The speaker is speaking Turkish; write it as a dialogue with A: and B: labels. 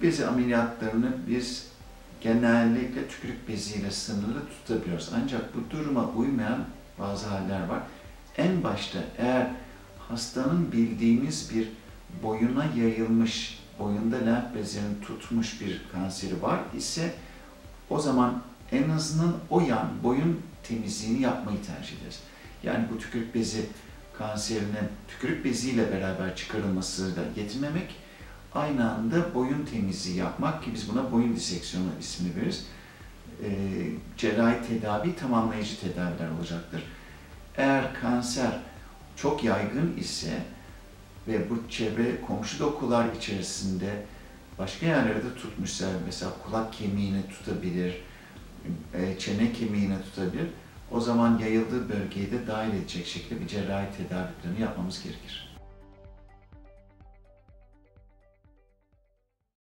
A: tükürük bezi ameliyatlarını biz genellikle tükürük beziyle sınırlı tutabiliyoruz. Ancak bu duruma uymayan bazı haller var. En başta eğer hastanın bildiğimiz bir boyuna yayılmış, boyunda lenf bezlerini tutmuş bir kanseri var ise o zaman en azından o yan boyun temizliğini yapmayı tercih ederiz. Yani bu tükürük bezi kanserinin tükürük beziyle beraber çıkarılması da yetinmemek, aynı anda boyun temizliği yapmak ki biz buna boyun diseksiyonu ismini veririz. E, cerrahi tedavi tamamlayıcı tedaviler olacaktır. Eğer kanser çok yaygın ise ve bu çevre komşu dokular içerisinde başka yerlerde tutmuşsa mesela kulak kemiğini tutabilir, e, çene kemiğini tutabilir. O zaman yayıldığı bölgeyi de dahil edecek şekilde bir cerrahi tedavi planı yapmamız gerekir.